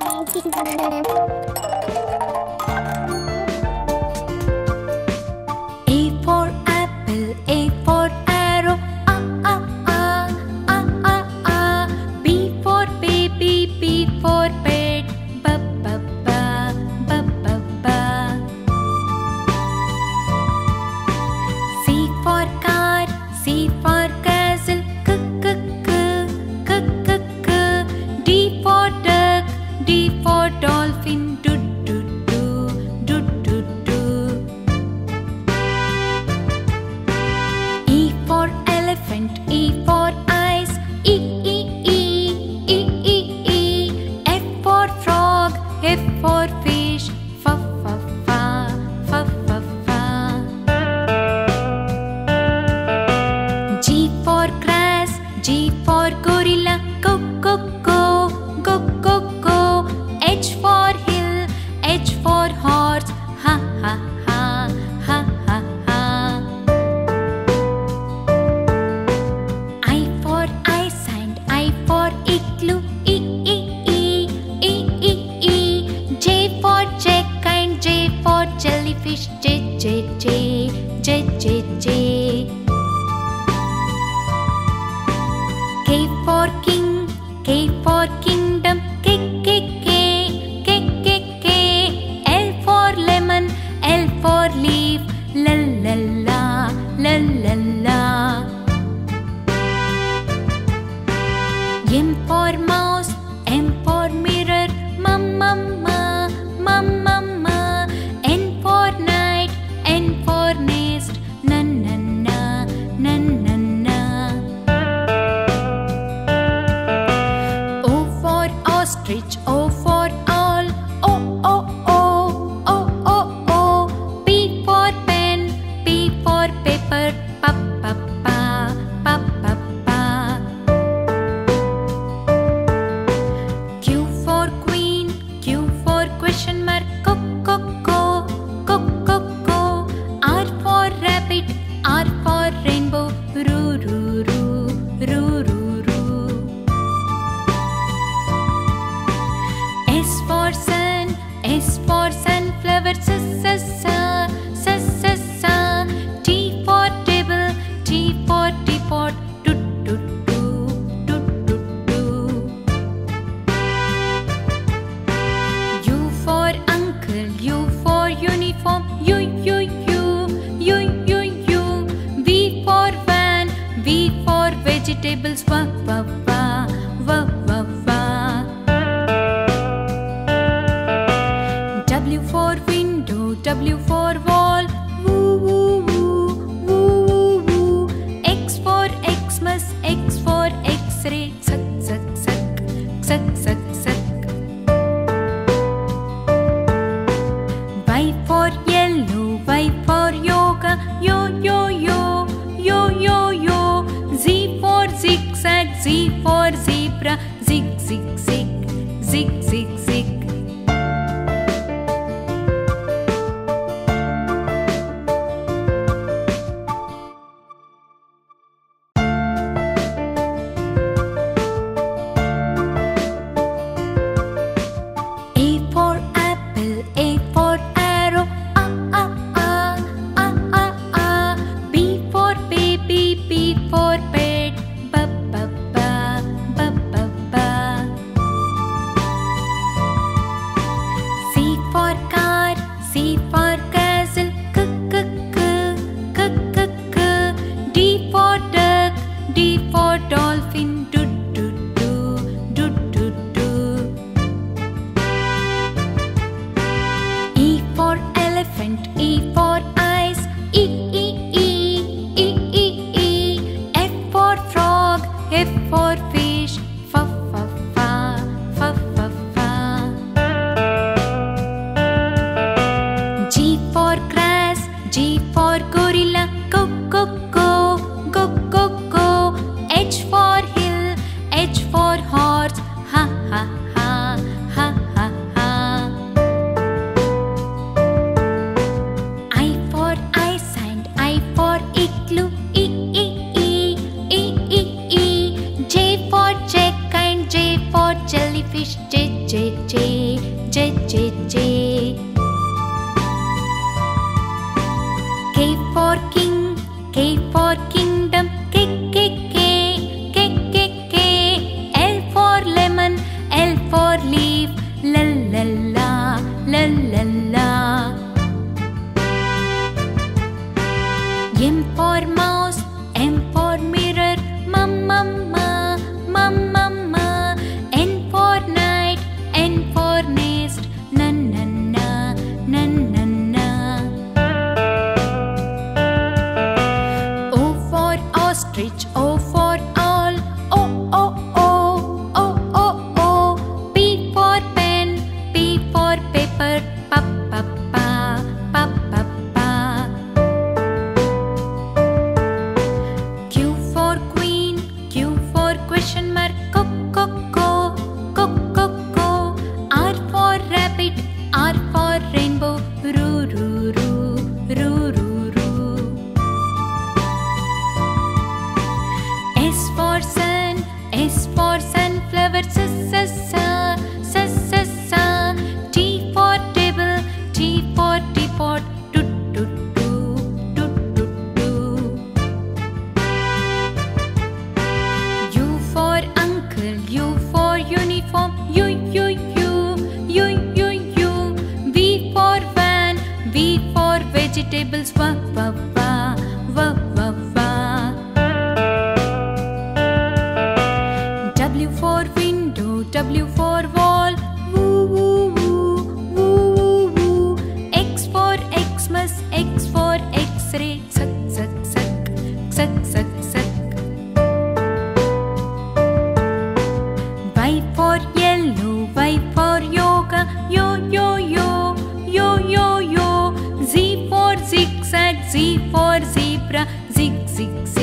哎。G for gorilla, go go go, go go go. H for hill, H for horse, ha ha ha, ha ha ha. I for ice and I for igloo, e e e, e e e. J for jack and J for jellyfish, j j j, j j j. la la la. For sun, S for sunflower. T for table, T for teapot, do do do, do do do. U for uncle, U for uniform, U U U, U U U. V for van, V for vegetables, va va va, suck suck, suck suck suck. Y for yellow, Y for yoga, yo yo yo, yo yo yo. Z for zigzag, Z for zebra, zig zig zig. G for gorilla, go go go, go go go. H for hill, H for horse, ha ha ha, ha ha ha. I for ice and I for igloo, J, for jack and J for jellyfish, J J J J J J. 啦啦。S for sunflower, s, s, s zek, zek, zek. Y for yellow, Y for yoga, yo, yo, yo, yo, yo, yo. Z for zigzag, Z for zebra, zig, zig, zig.